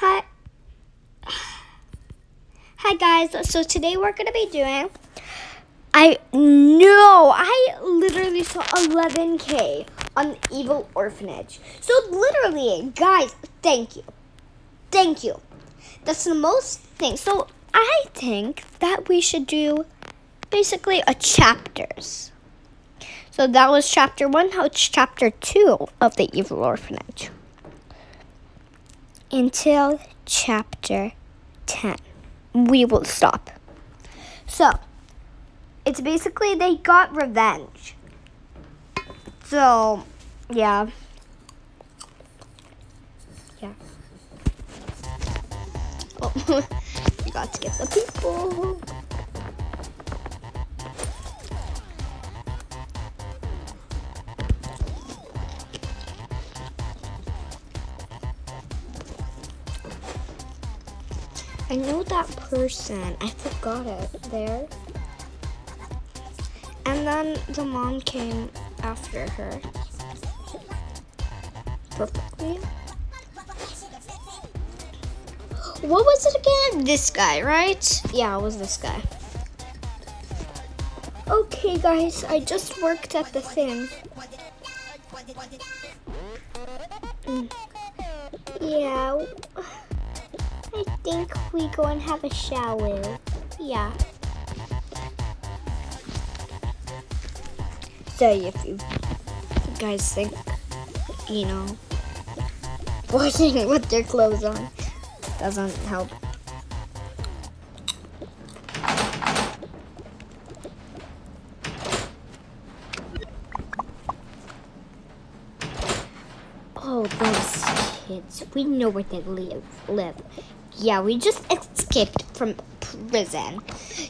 Hi. Hi guys. So today we're going to be doing I know. I literally saw 11k on the Evil Orphanage. So literally, guys, thank you. Thank you. That's the most thing. So I think that we should do basically a chapters. So that was chapter 1. Now it's chapter 2 of the Evil Orphanage until chapter 10. We will stop. So, it's basically they got revenge. So, yeah. Yeah. Oh, we got to get the people. I know that person. I forgot it there. And then the mom came after her. Perfectly. What was it again? This guy, right? Yeah, it was this guy. Okay, guys, I just worked at the thing. We go and have a shower. Yeah. So if you guys think, you know, washing with their clothes on doesn't help. Oh, those kids. We know where they live. live. Yeah, we just escaped from prison.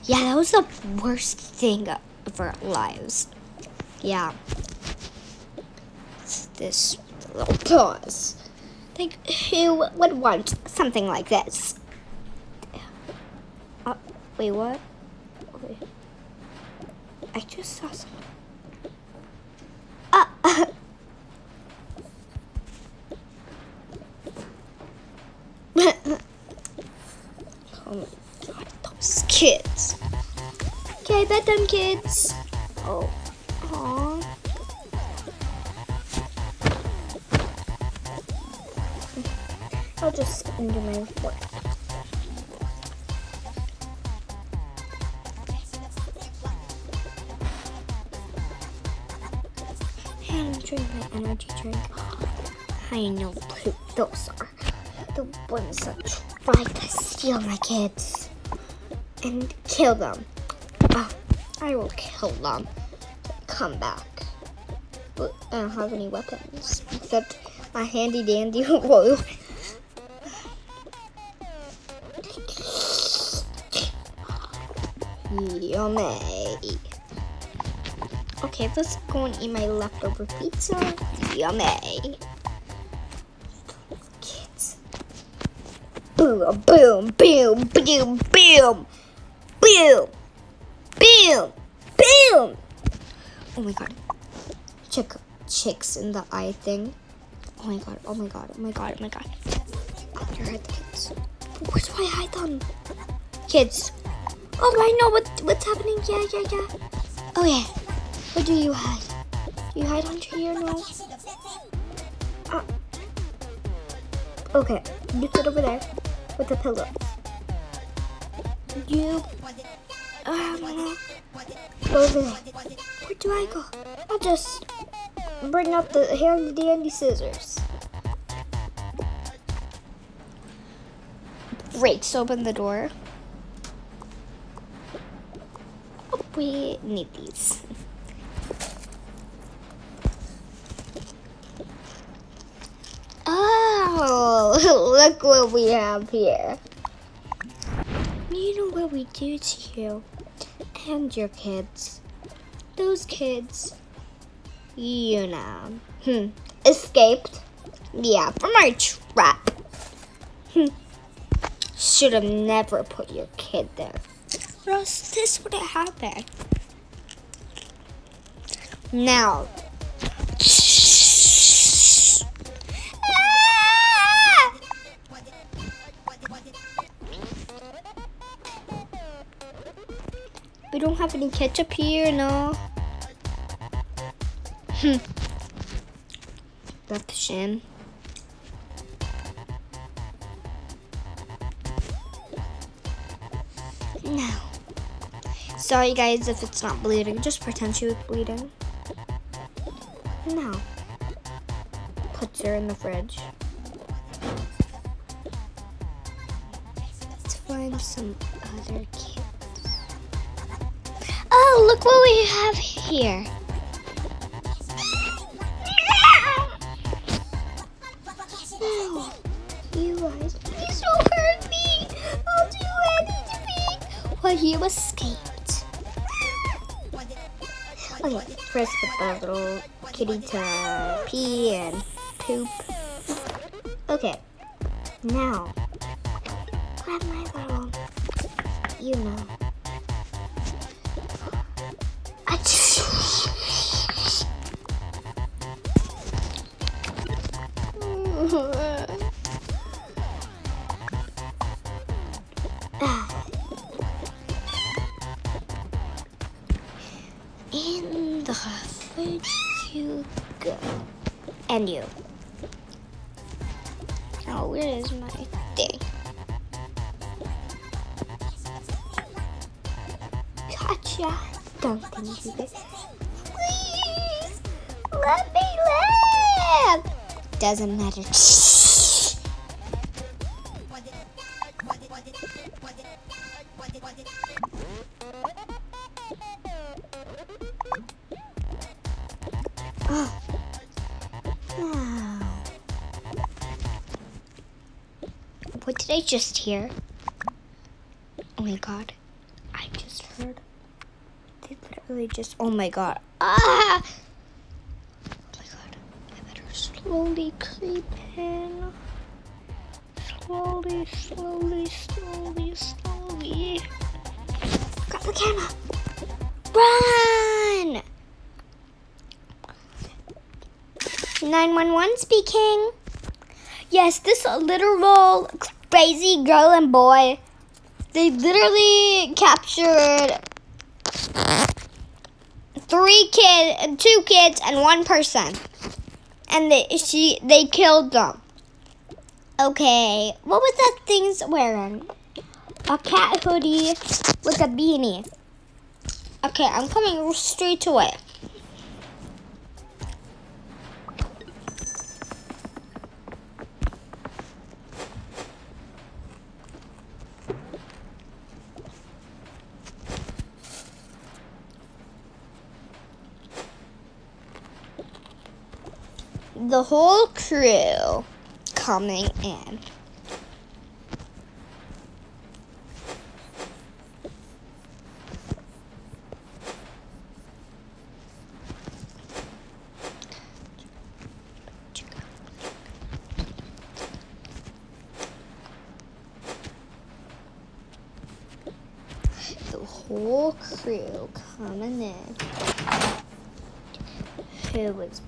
Yeah, that was the worst thing of our lives. Yeah. This little pause. Like, who would want something like this? Uh, wait, what? Wait. I just saw something. Okay, bedtime kids. Oh. Aww. I'll just do my work. Drink my energy drink. I know who those are. The ones that try to steal my kids and kill them. I will kill them. Come back. But I don't have any weapons except my handy dandy roll. Yummy. Okay, let's go and eat my leftover pizza. Yummy. Kids. Boom, boom, boom, boom, boom, boom, boom, boom. Oh my god. Check chicks in the eye thing. Oh my god, oh my god, oh my god, oh my god. Under the kids. Where do I hide them? Kids. Oh, I know what what's happening. Yeah, yeah, yeah. Oh yeah. Where do you hide? Do you hide under here? No. Ah. Okay, you sit over there with the pillow. You. Um, go over there. Where do I go? I'll just bring out the handy dandy scissors. Breaks open the door. Oh, we need these. Oh, look what we have here. You know what we do to you and your kids. Those kids, you know, hmm, escaped. Yeah, from our trap. Hmm. Should have never put your kid there. Or else this would have happened. Now, have any ketchup here, no. Hmm. That's a shame. No. Sorry guys if it's not bleeding. Just pretend she was bleeding. No. Puts her in the fridge. Let's find some other what we have here. No. You guys, please don't hurt me. I'll do anything. You escaped. Okay, first put the little kitty to pee and poop. Okay, now grab my little, you know. You. Please, let me live. Doesn't matter. What did I just hear? Oh my god. I just heard. Just. Oh my god. Ah! Oh my god. I better slowly creep in. Slowly, slowly, slowly, slowly. Grab the camera. Run! 911 speaking. Yes, this literal crazy girl and boy, they literally captured three kids, two kids, and one person, and they she they killed them. Okay, what was that thing's wearing? A cat hoodie with a beanie. Okay, I'm coming straight away. The whole crew coming in. The whole crew coming in.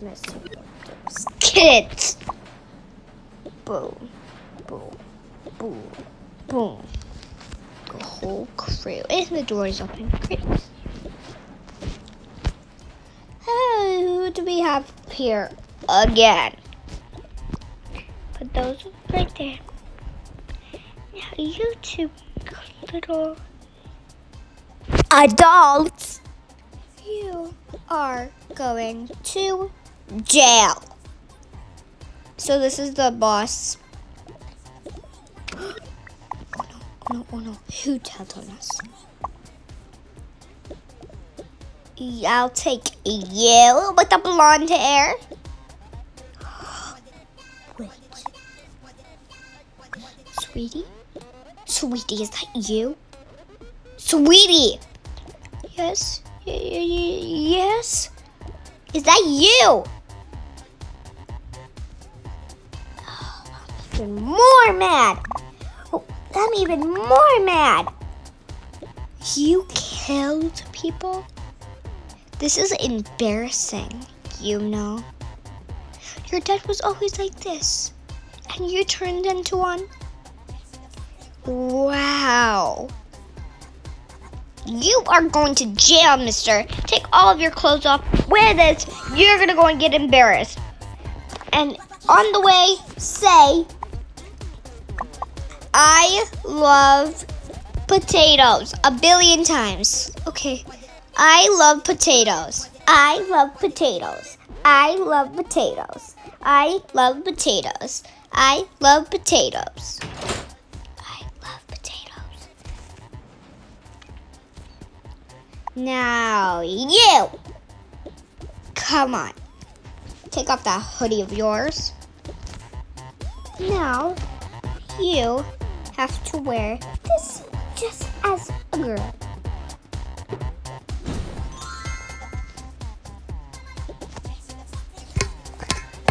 Those kids. Boom, boom, boom, boom. The whole crew. And the door is open. Great. Who do we have here again? Put those right there. Now, you two little adults, you are going to jail. So this is the boss. Oh no, oh no. Who told on us? I'll take you with the blonde hair. Wait. Sweetie? Sweetie, is that you? Sweetie! Yes? Yes? Is that you? Even more mad. Oh, I'm even more mad. You killed people? This is embarrassing, you know. Your dad was always like this, and you turned into one? Wow. You are going to jail, mister. Take all of your clothes off. Wear this. You're going to go and get embarrassed. And on the way, say, I love potatoes a billion times. Okay. I love potatoes. I love potatoes. I love potatoes. I love potatoes. I love potatoes. I love potatoes. Now, you! Come on. Take off that hoodie of yours. Now, you have to wear this just as a girl.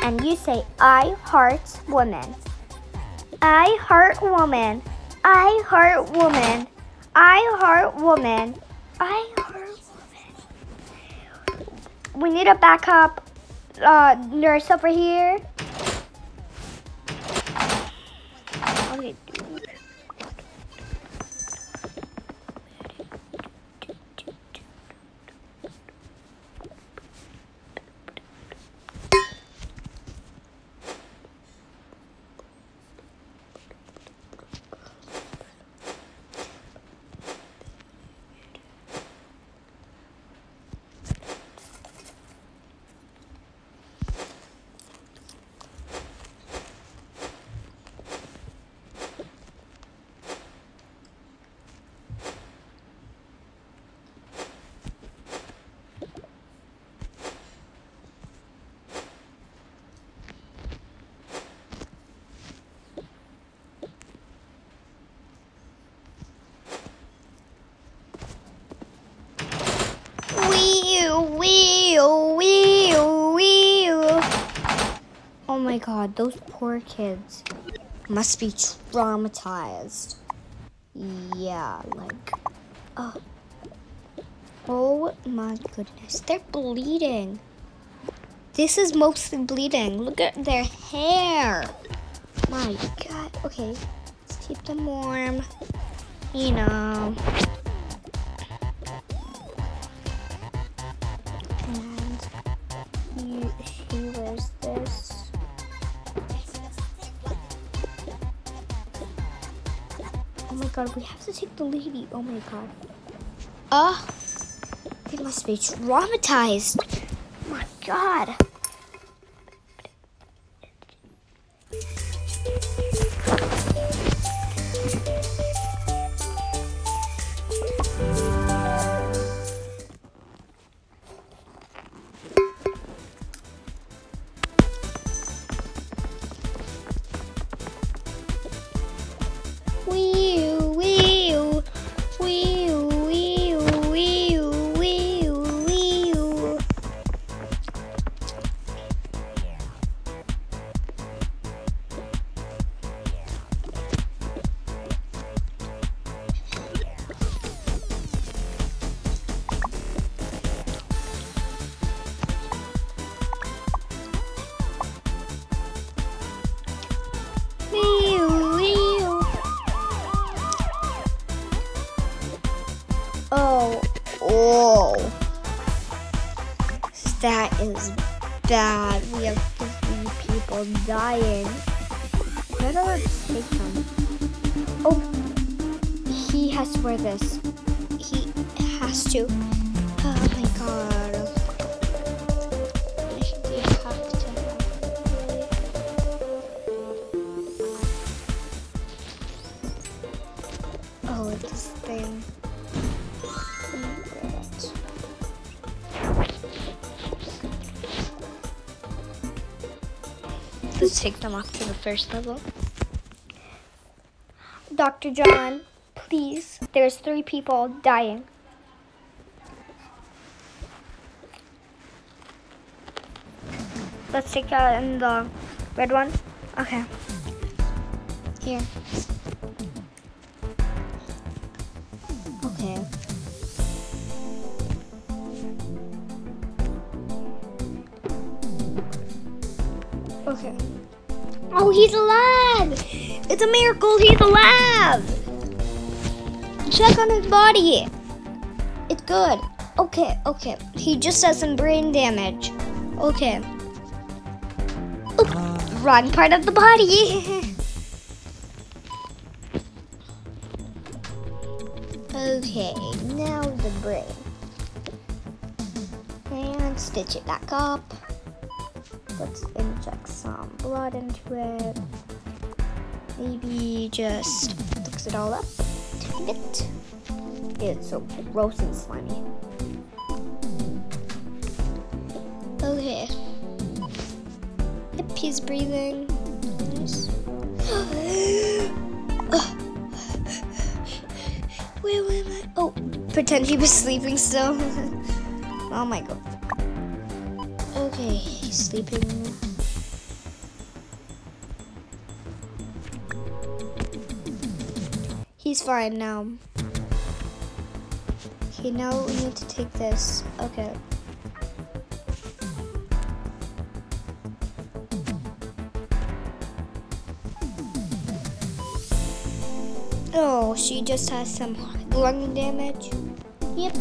and you say, I heart woman. I heart woman. I heart woman. I heart woman. I heart woman. We need a backup uh, nurse over here. Okay. Oh my god, those poor kids must be traumatized. Yeah, like, oh. Oh my goodness, they're bleeding. This is mostly bleeding. Look at their hair. My god. Okay, let's keep them warm. You know. God, we have to take the lady. Oh my god. Ah, uh, they must be traumatized. Oh my god. Is bad. We have three people dying. Better take them. Oh, he has to wear this. He has to. Oh my god. Take them up to the first level. Dr. John, please. There's three people dying. Let's take out in the red one. Okay. Here. Okay. Okay. Oh, he's alive! It's a miracle he's alive! Check on his body. It's good. Okay, okay. He just has some brain damage. Okay. Oop, wrong part of the body. okay, now the brain. And stitch it back up. Let's inject some blood into it. Maybe just mix it all up. It's so gross and slimy. Okay. Yep, he's breathing. Nice. Where am I? Oh, pretend he was sleeping still. oh my god. Okay, he's sleeping. He's fine now. Okay, now we need to take this. Okay. Oh, she just has some lung damage. Yep.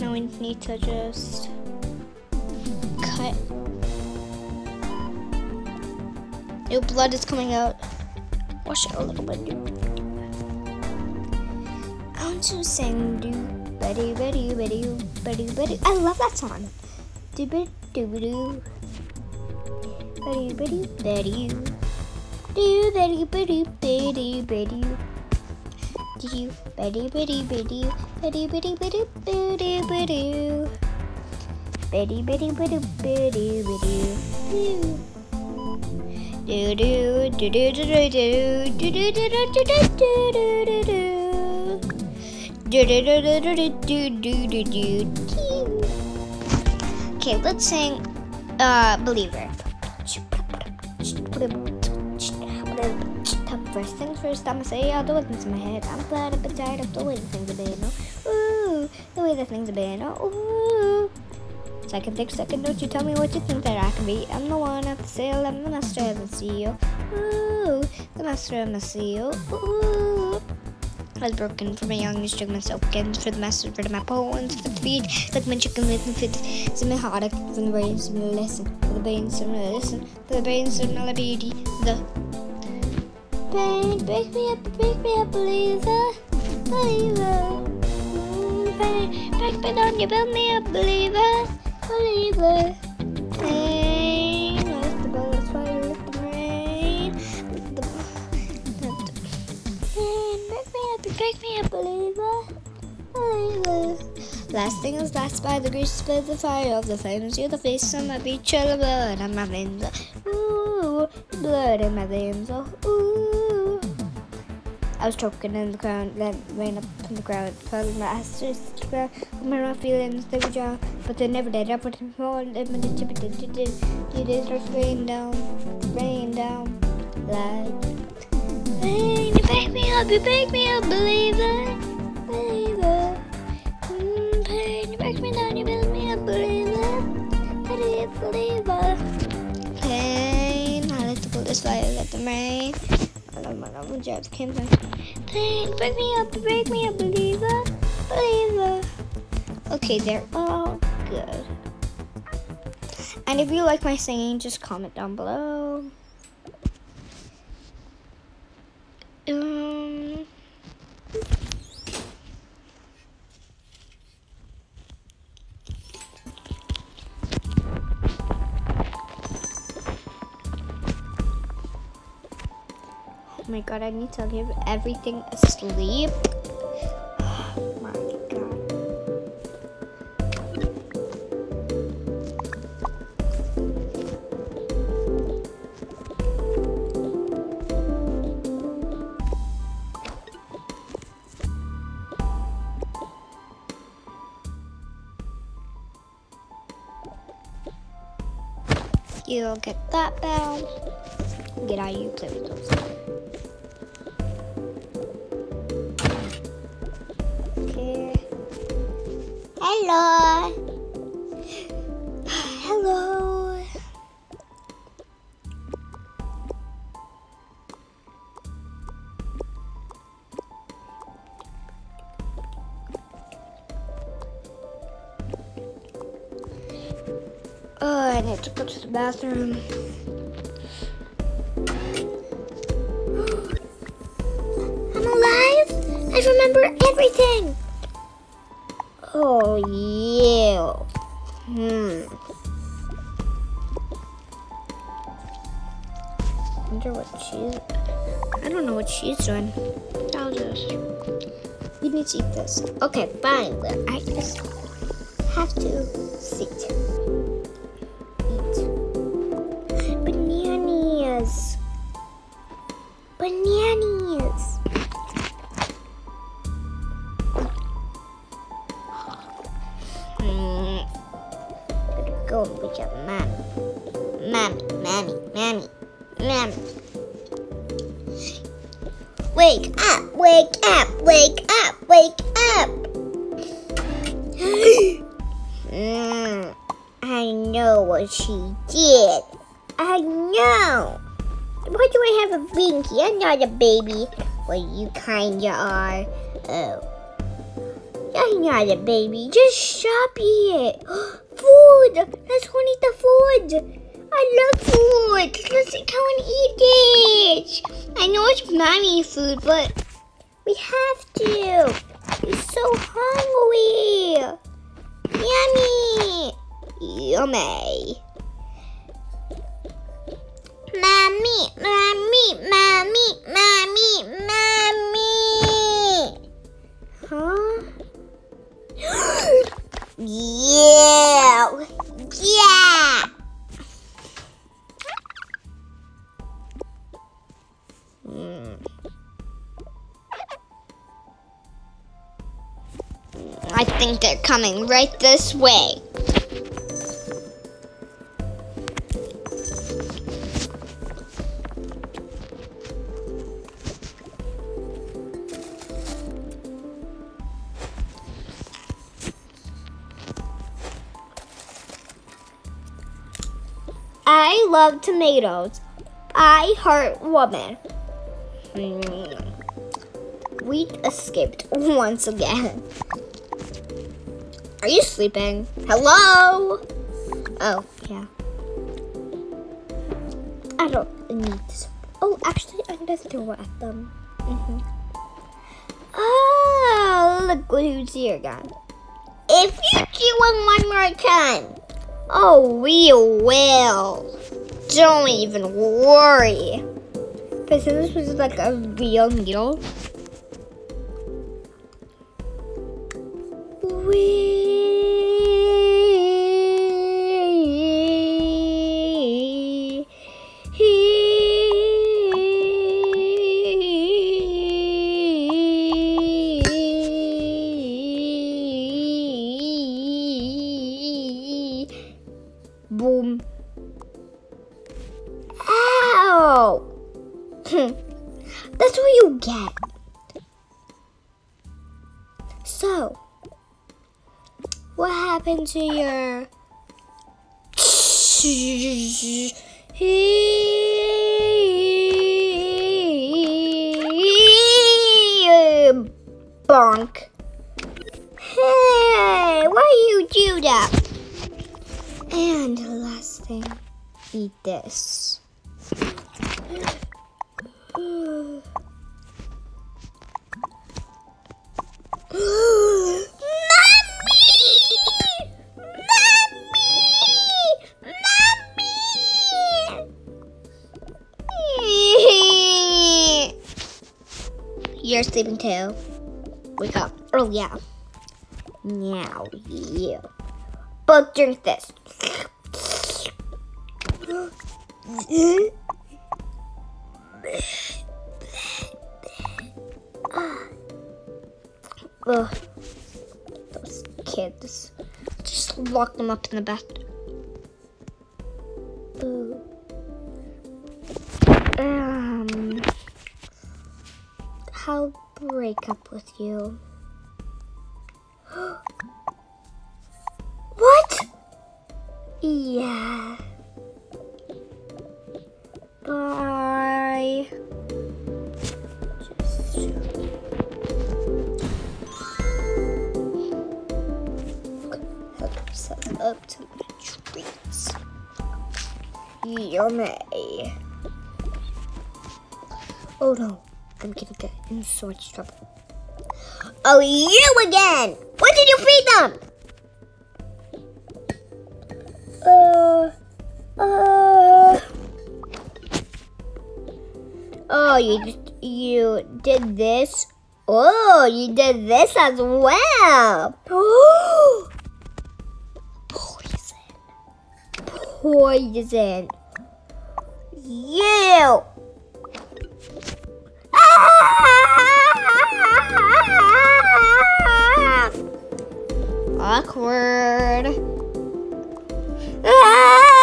Now we need to just cut. Your blood is coming out. Wash it a little bit. I want to sing do betty betty betty betty betty. I love that song. Do betty do do. Betty betty betty. Do betty betty betty betty. Do betty betty betty betty betty betty betty betty. Betty betty betty betty betty. Okay, let's sing uh Believer. First things first, I'ma say all the weapons in my head. I'm glad I've been tired of the way the things have been. Oh, ooh, the way the things have been. Oh, ooh. Second thing, second, don't you tell me what you think that I can be. I'm the one at the sail, I'm the master of the CEO. Ooh, the master of the CEO. Ooh. I was broken from a young age, took myself again for the master, for my poems, for the feed, like my chicken with the fit, to my heart, for the brains, to listen, for the brains, to listen, for the brains, to the beauty, the pain, break me up, break me up, believer. Mm, pain, break me down, you build me up, believer, the rain, me break me up, believer, believer. Last thing is last by the grease, by the fire of the flames, you're the face on my beach, all the blood on my veins, ooh, blood in my veins, oh, ooh. I was choking in the ground, then ran up from the ground, fell my ass to the ground, my feelings, they were drowned, but they never did. I put them and when the chip did, did, it starts rain down, rain down, like rain. You pick me up, you pick me up, believer, believer. Mm, pain, you break me down, you build me up, believer, believer. Pain, I let the bullets fly, I let them rain. Love my love jobs, can't Pain, break me up, break me up, believer, believer. Okay, they're all good. And if you like my singing, just comment down below. Um, my god, I need to give everything a sleep. Oh. You'll get that bell. Get out, you play with those. Hello. Hello. Oh, I need to go to the bathroom. I'm alive! I remember everything! Oh yeah. Hmm. Wonder what she's. I don't know what she's doing. I'll just. You need to eat this. Okay, fine. But I just have to sit. And wake up mommy. Mommy, mommy, mommy, mommy. Wake up, wake up, wake up, wake up. mm, I know what she did. I know. Why do I have a binky? I'm not a baby. Well, you kinda are. Oh. I'm not a baby. Just stop it. Food. Let's go eat the food. I love food. Let's go and eat it. I know it's mommy food, but we have to. We're so hungry. Yummy. Yummy. Mommy, they're coming right this way. I love tomatoes. I heart woman. Mm. Wheat escaped once again. Are you sleeping? Hello? Oh, yeah. I don't need this. Oh, actually, I'm gonna throw at them. hmm Oh, look who's here again. If you do one one more time, oh, we will. Don't even worry. Since this was like a real needle, we Hmm. That's what you get. So, what happened to your bonk? Hey, why you do that? And last thing, eat this. Sleeping too. Wake up. Oh, yeah. Now, you. But drink this. Ugh. Those kids. Just lock them up in the bathroom. Um, I'll break up with you. what? Yeah. Bye. Just up to my treats. Yummy. Oh no, I'm gonna get in so much trouble. Oh, you again! What did you feed them? Uh, uh. Oh, you just, you did this. Oh, you did this as well. Poison. Poison. You. Awkward. Ah!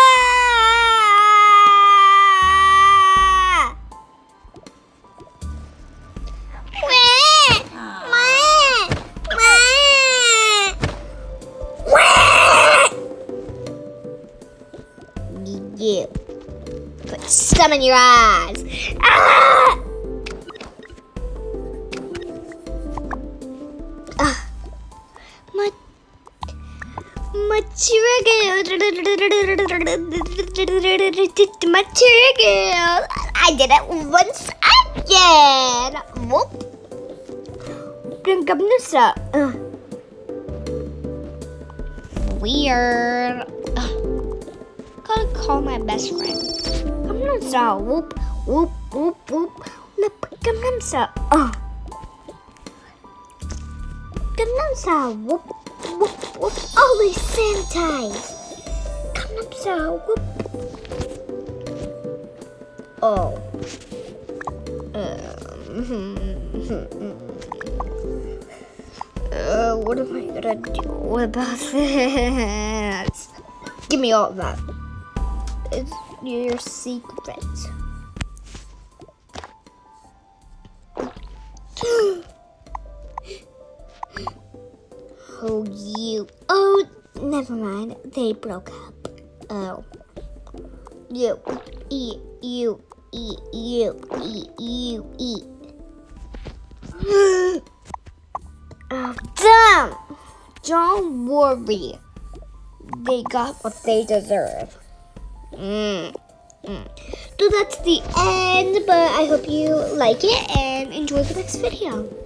You put some in your eyes. Ah. My trigger. I did it once again. Whoop. Then come this up. Uh. Weird. Uh. Gotta call my best friend. Come on, sa. Whoop, whoop, whoop, whoop. Look, come on, sa. Uh. Come on, sa. Whoop, whoop, whoop. Always sanitize. On. Whoop. Oh. Um, uh, what am I gonna do about this? Give me all that. It's your secret. oh, you. Oh, never mind. They broke up. Oh. You. Eat. You. Eat. You. Eat. You. Eat. oh, damn! Don't worry. They got what they deserve. Mm. Mm. So that's the end, but I hope you like it and enjoy the next video.